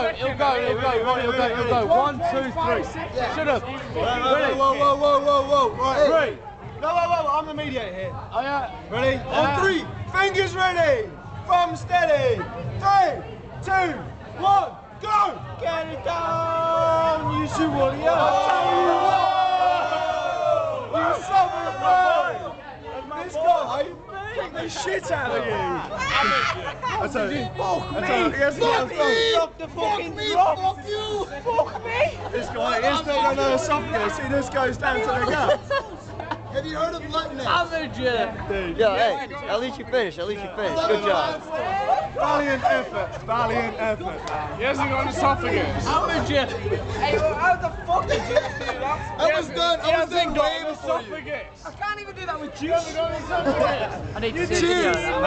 go, he'll go, he'll go, right, he'll go, he'll go. One, two, three. Should have. Ready? Whoa, whoa, whoa, whoa, whoa, whoa. Right. Three. No, whoa, whoa, I'm the mediator here. Oh, yeah. Ready? Oh, yeah. On three. Fingers ready. From steady. Three, two, one, go. Get it down, you shoot warrior. This the shit out of you. That's a fuck me. Yes, fuck me. Stop the fucking drop. Fuck you. Fuck me. This guy is not no esophagus. See, this goes down to the gut. Have you heard of Lutness? Amateur. Yeah, hey, at least you finished. At least you finished. Good job. Valiant effort. Valiant effort. He hasn't got an esophagus. Amateur. Hey, well, how the fuck did you do that? I was done. I was done way before you. Esophagus. I can't even do that with You juice. haven't got an esophagus. I need to see.